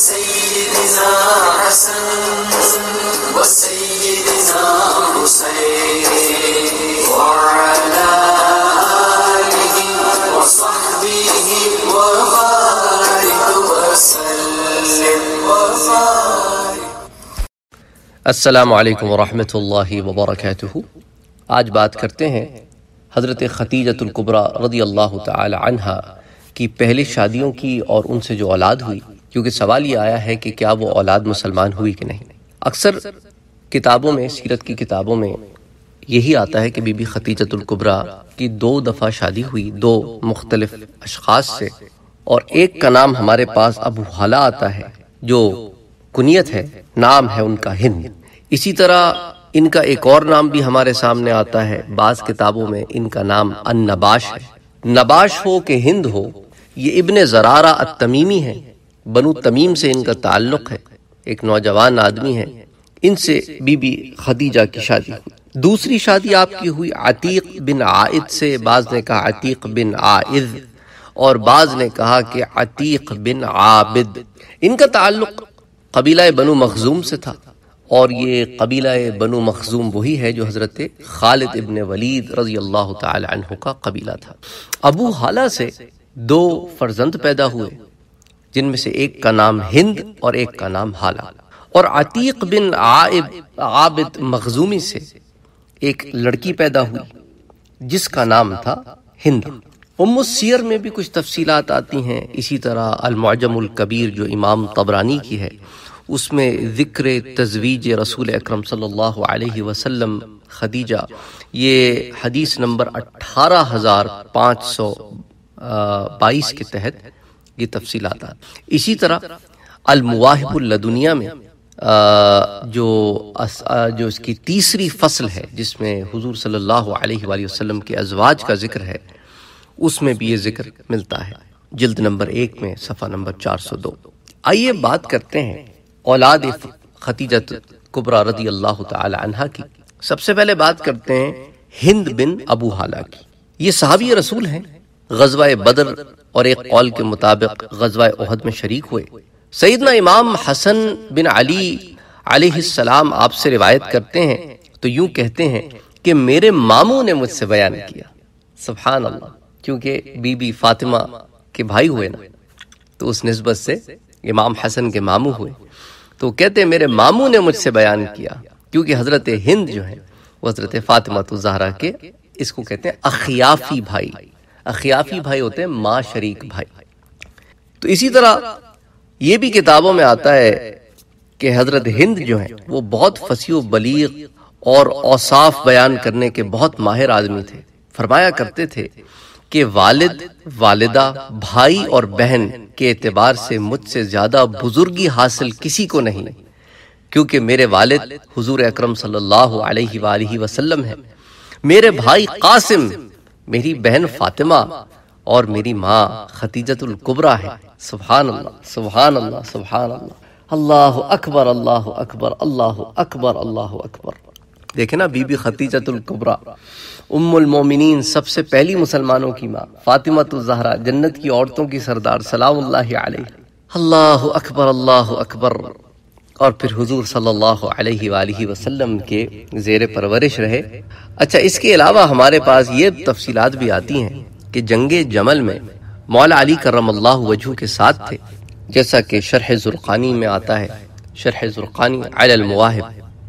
وسيدنا حسن وسيدنا حسين وعلى آله وصحبه وبارك وسلم السلام علیکم ورحمۃ اللہ وبرکاتہ آج بات کرتے ہیں حضرت ختیجۃ القبرہ رضی اللہ تعالی عنہ کی پہلی شادیوں کی اور ان سے جو اولاد ہوئی۔ کیونکہ سوال یہ آیا ہے کہ کیا وہ اولاد مسلمان ہوئی کہ نہیں؟ اکثر کتابوں میں، سیرت کی کتابوں میں یہی آتا ہے کہ بی بی ختیجۃ القبرہ کی دو دفعہ شادی ہوئی، دو مختلف اشخاص سے، اور ایک کا نام ہمارے پاس ابو حالہ آتا ہے، جو کنیت ہے، نام ہے ان کا ہند۔ اسی طرح ان کا ایک اور نام بھی ہمارے سامنے آتا ہے، بعض کتابوں میں ان کا نام النباش ہے۔ نباش ہو کہ ہند ہو، یہ ابن زرارہ التمیمی ہے۔ بنو تمیم سے ان کا تعلق ہے۔ ایک نوجوان آدمی ہے۔ ان سے بی بی خدیجہ کی شادی ہوئی۔ دوسری شادی آپ کی ہوئی عتیق بن عائد سے۔ بعض نے کہا عتیق بن عائد اور بعض نے کہا کہ عتیق بن عابد۔ ان کا تعلق قبیلہ بنو مخزوم سے تھا۔ اور یہ قبیلہ بنو مخزوم وہی ہے جو حضرت خالد ابن ولید رضی اللہ تعالی عنہ کا قبیلہ تھا۔ ابو حالہ سے دو فرزند پیدا ہوئے۔ جن میں سے ایک کا نام ہند اور ایک کا نام حالہ اور عتیق بن عائب، عابد مخزومی سے ایک لڑکی پیدا ہوئی، جس کا نام تھا ہند۔ ام السیر میں بھی کچھ تفصیلات آتی ہیں۔ اسی طرح المعجم الکبیر جو امام طبرانی کی ہے، اس میں ذکر تزویج رسول اکرم صلی اللہ علیہ وسلم، خدیجہ، یہ حدیث نمبر اٹھارہ ہزار پانچ سو بائیس کے تحت یہ تفصیلات آتی اسی طرح المواہب اللدنیا میں جو جو اس کی تیسری فصل ہے، جس میں حضور صلی اللہ علیہ وآلہ وسلم کے ازواج کا ذکر ہے، اس میں بھی یہ ذکر ملتا ہے۔ جلد نمبر ایک میں، صفحہ نمبر چار سو دو۔ آئیے بات کرتے ہیں اولاد ختیجت کبرا رضی اللہ تعالی عنہ کی۔ سب سے پہلے بات کرتے ہیں ہند بن ابو حالہ کی۔ یہ صحابی رسول ہیں۔ غزوہ بدر اور ایک قول کے مطابق غزوہ احد میں شریک ہوئے۔ سیدنا امام حسن بن علی علیہ السلام آپ سے روایت کرتے ہیں، تو یوں کہتے ہیں کہ میرے ماموں نے مجھ سے بیان کیا۔ سبحان اللہ، کیونکہ بی بی فاطمہ کے بھائی ہوئے نا، تو اس نسبت سے امام حسن کے ماموں ہوئے۔ تو کہتے ہیں میرے ماموں نے مجھ سے بیان کیا، کیونکہ حضرت ہند جو ہے وہ حضرت فاطمہ تو زہرا کے، اس کو کہتے ہیں اخیافی بھائی۔ اخیافی بھائی ہوتے ہیں ماں شریک بھائی۔ تو اسی طرح یہ بھی کتابوں میں آتا ہے کہ حضرت ہند جو ہے وہ بہت فصیح و بلیغ اور اوصاف بیان کرنے کے بہت ماہر آدمی تھے۔ فرمایا کرتے تھے کہ والد والدہ بھائی اور بہن کے اعتبار سے مجھ سے زیادہ بزرگی حاصل کسی کو نہیں۔ کیونکہ میرے والد حضور اکرم صلی اللہ علیہ وآلہ وسلم ہے میرے بھائی قاسم میری بہن فاطمہ اور میری ماں ختیجت القبرہ ہے۔ سبحان اللہ سبحان اللہ سبحان اللہ اللہ اکبر اللہ اکبر اللہ اکبر اللہ اکبر۔ دیکھیں نا بی بی ختیجت القبرہ ام المومنین، سب سے پہلی مسلمانوں کی ماں فاطمہ الزہرا، جنت کی عورتوں کی سردار، سلام اللہ علیہ۔ اللہ اکبر اللہ اکبر۔ اور پھر حضور صلی اللہ علیہ وآلہ وسلم کے زیر پرورش رہے۔ اچھا اس کے علاوہ ہمارے پاس یہ تفصیلات بھی آتی ہیں کہ جنگ جمل میں مولا علی کرم اللہ وجہ کے ساتھ تھے، جیسا کہ شرح زرقانی میں آتا ہے۔ شرح زرقانی علی المواہب،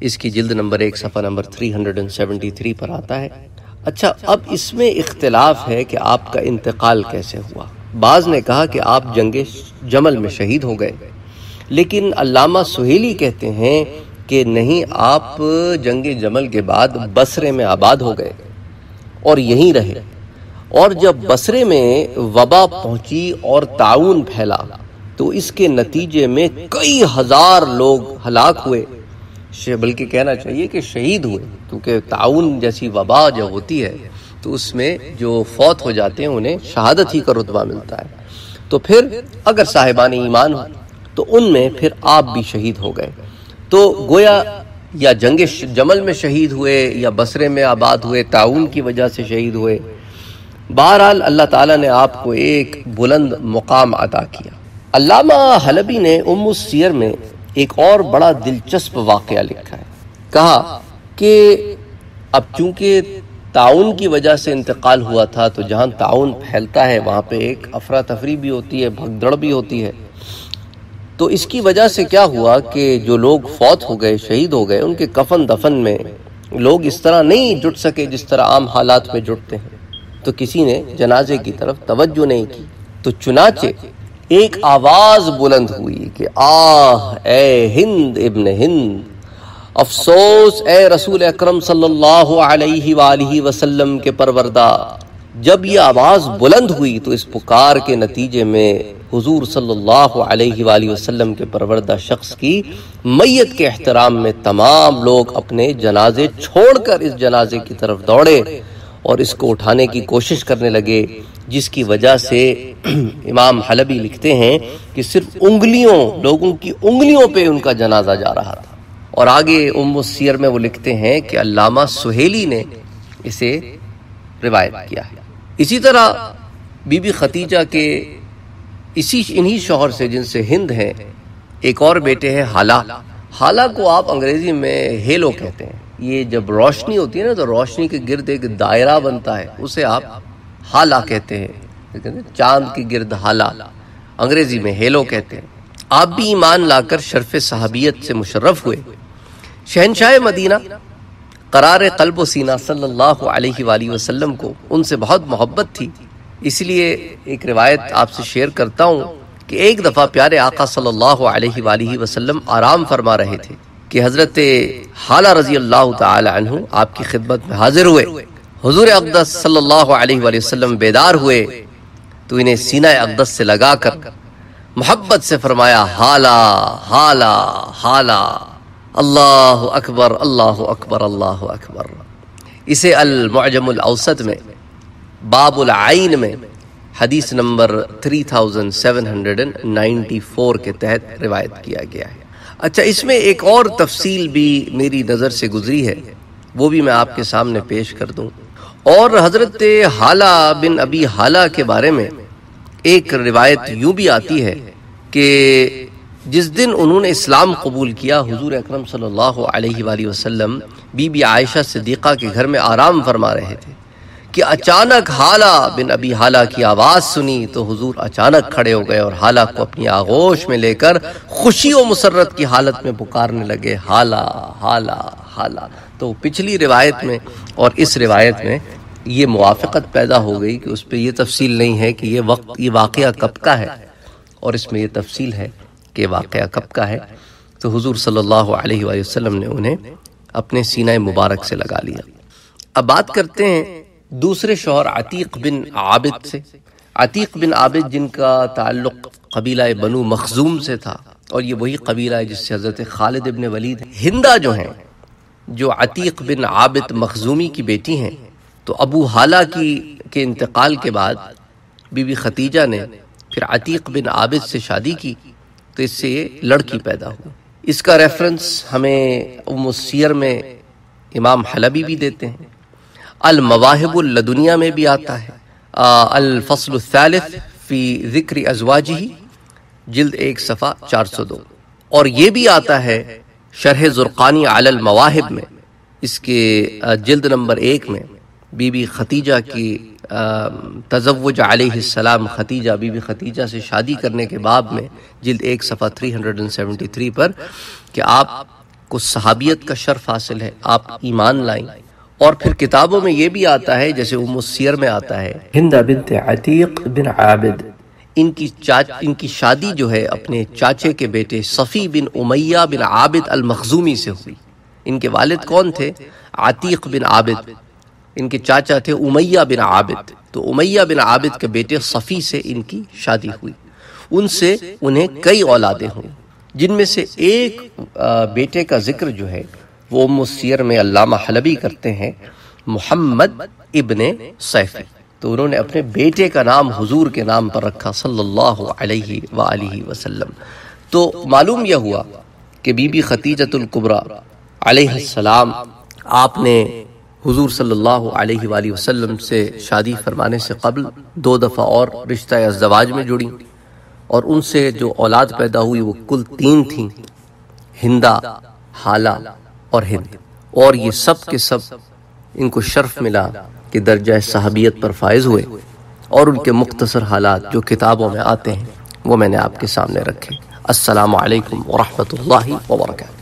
اس کی جلد نمبر ایک، صفحہ نمبر 373 پر آتا ہے۔ اچھا اب اس میں اختلاف ہے کہ آپ کا انتقال کیسے ہوا۔ بعض نے کہا کہ آپ جنگ جمل میں شہید ہو گئے۔ لیکن علامہ سہیلی کہتے ہیں کہ نہیں، آپ جنگ جمل کے بعد بسرے میں آباد ہو گئے اور یہیں رہے۔ اور جب بسرے میں وبا پہنچی اور تعاون پھیلا، تو اس کے نتیجے میں کئی ہزار لوگ ہلاک ہوئے۔ بلکہ کہنا چاہیے کہ شہید ہوئے، کیونکہ تعاون جیسی وبا جو ہوتی ہے، تو اس میں جو فوت ہو جاتے ہیں، انہیں شہادت ہی کا رتبہ ملتا ہے۔ تو پھر اگر صاحبان ایمان ہو تو ان میں پھر آپ بھی شہید ہو گئے۔ تو گویا یا جنگ جمل میں شہید ہوئے یا بصرے میں آباد ہوئے، تعاون کی وجہ سے شہید ہوئے۔ بہرحال اللہ تعالیٰ نے آپ کو ایک بلند مقام عطا کیا۔ علامہ حلبی نے ام السیر میں ایک اور بڑا دلچسپ واقعہ لکھا ہے۔ کہا کہ اب چونکہ تعاون کی وجہ سے انتقال ہوا تھا تو جہاں تعاون پھیلتا ہے، وہاں پہ ایک افراتفری بھی ہوتی ہے، بھگدڑ بھی ہوتی ہے۔ تو اس کی وجہ سے کیا ہوا کہ جو لوگ فوت ہو گئے، شہید ہو گئے، ان کے کفن دفن میں لوگ اس طرح نہیں جٹ سکے جس طرح عام حالات میں جٹتے ہیں۔ تو کسی نے جنازے کی طرف توجہ نہیں کی۔ تو چنانچہ ایک آواز بلند ہوئی کہ، آہ، اے ہند ابن ہند، افسوس، اے رسول اکرم صلی اللہ علیہ وآلہ وسلم کے پروردہ جب یہ آواز بلند ہوئی تو اس پکار کے نتیجے میں حضور صلی اللہ علیہ وآلہ وسلم کے پروردہ شخص کی میت کے احترام میں تمام لوگ اپنے جنازے چھوڑ کر اس جنازے کی طرف دوڑے اور اس کو اٹھانے کی کوشش کرنے لگے، جس کی وجہ سے امام حلبی لکھتے ہیں کہ صرف انگلیوں، لوگوں کی انگلیوں پہ ان کا جنازہ جا رہا تھا۔ اور آگے ام السیر میں وہ لکھتے ہیں کہ علامہ سہیلی نے اسے روایت کیا ہے۔ اسی طرح بی بی ختیجہ کے اسی انہی شوہر سے جن سے ہند ہیں، ایک اور بیٹے ہیں حالہ حالہ کو آپ انگریزی میں ہیلو کہتے ہیں۔ یہ جب روشنی ہوتی ہے نا، تو روشنی کے گرد ایک دائرہ بنتا ہے۔ اسے آپ حالہ کہتے ہیں۔ چاند کے گرد حالہ انگریزی میں ہیلو کہتے ہیں۔ آپ بھی ایمان لا کر شرف صحابیت سے مشرف ہوئے۔ شہنشاہ مدینہ قرار قلب و سینہ صلی اللہ علیہ وآلہ وسلم کو ان سے بہت محبت تھی۔ اس لیے ایک روایت آپ سے شیئر کرتا ہوں کہ ایک دفعہ پیارے آقا صلی اللہ علیہ وآلہ وسلم آرام فرما رہے تھے کہ حضرت حالہ رضی اللہ تعالی عنہ آپ کی خدمت میں حاضر ہوئے۔ حضور اقدس صلی اللہ علیہ وآلہ وسلم بیدار ہوئے تو انہیں سینہ اقدس سے لگا کر محبت سے فرمایا حالہ حالہ حالہ اللہ اکبر اللہ اکبر اللہ اکبر۔ اسے المعجم الاوسط میں، باب العین میں، حدیث نمبر 3794 کے تحت روایت کیا گیا ہے۔ اچھا اس میں ایک اور تفصیل بھی میری نظر سے گزری ہے، وہ بھی میں آپ کے سامنے پیش کر دوں۔ اور حضرت حالہ بن ابی حالہ کے بارے میں ایک روایت یوں بھی آتی ہے کہ جس دن انہوں نے اسلام قبول کیا، حضور اکرم صلی اللہ علیہ وآلہ وسلم بی بی عائشہ صدیقہ کے گھر میں آرام فرما رہے تھے کہ اچانک حالہ بن ابی حالہ کی آواز سنی تو حضور اچانک کھڑے ہو گئے اور حالہ کو اپنی آغوش میں لے کر خوشی و مسرت کی حالت میں پکارنے لگے حالہ حالہ حالہ تو پچھلی روایت میں اور اس روایت میں یہ موافقت پیدا ہو گئی کہ اس پہ یہ تفصیل نہیں ہے کہ یہ وقت، یہ واقعہ کب کا ہے اور اس میں یہ تفصیل ہے کہ واقعہ کب کا ہے، تو حضور صلی اللہ علیہ وآلہ وسلم نے انہیں اپنے سینہ مبارک سے لگا لیا۔ اب بات کرتے ہیں دوسرے شوہر عتیق بن عابد سے۔ عتیق بن عابد جن کا تعلق قبیلہ بنو مخزوم سے تھا، اور یہ وہی قبیلہ ہے جس سے حضرت خالد ابن ولید ہندہ جو ہیں، جو عتیق بن عابد مخزومی کی بیٹی ہیں۔ تو ابو حالہ کی کے انتقال کے بعد بی بی ختیجہ نے پھر عتیق بن عابد سے شادی کی۔ تو اس سے یہ لڑکی پیدا ہو اس کا ریفرنس ہمیں ام السیر میں امام حلبی بھی دیتے ہیں۔ المواہب اللدنیا میں بھی آتا ہے۔ الفصل الثالث فی ذکر ازواجی جلد ایک صفحہ چار سو دو۔ اور یہ بھی آتا ہے شرح زرقانی علی المواہب میں، اس کے جلد نمبر ایک میں۔ بی بی ختیجہ کی تزوج علیہ السلام ختیجہ بی بی ختیجہ سے شادی کرنے کے باب میں، جلد ایک صفحہ 373 پر، کہ آپ کو صحابیت کا شرف حاصل ہے، آپ ایمان لائیں۔ اور پھر کتابوں میں یہ بھی آتا ہے، جیسے ام السیر میں آتا ہے، ہند بنت عتیق بن عابد۔ ان کی چاچ، ان کی شادی جو ہے، اپنے چاچے کے بیٹے صفی بن امیہ بن عابد المخزومی سے ہوئی۔ ان کے والد کون تھے؟ عتیق بن عابد۔ ان کے چاچا تھے امیہ بن عابد۔ تو امیہ بن عابد کے بیٹے صفی سے ان کی شادی ہوئی۔ ان سے انہیں کئی اولادیں ہوئیں۔ جن میں سے ایک بیٹے کا ذکر جو ہے، وہ ام السیر میں علامہ حلبی کرتے ہیں، محمد ابن سیفی۔ تو انہوں نے اپنے بیٹے کا نام، حضور کے نام پر رکھا صلی اللہ علیہ وآلہ وسلم۔ تو معلوم یہ ہوا کہ بی بی ختیجت القبرہ علیہ السلام آپ نے حضور صلی اللہ علیہ وآلہ وسلم سے شادی فرمانے سے قبل دو دفعہ اور رشتہ ازدواج میں جڑی اور ان سے جو اولاد پیدا ہوئی وہ کل تین تھیں، ہندا حالہ اور ہند۔ اور یہ سب کے سب ان کو شرف ملا کہ درجہ صحابیت پر فائز ہوئے اور ان کے مختصر حالات جو کتابوں میں آتے ہیں وہ میں نے آپ کے سامنے رکھے۔ السلام علیکم ورحمۃ اللہ وبرکاتہ۔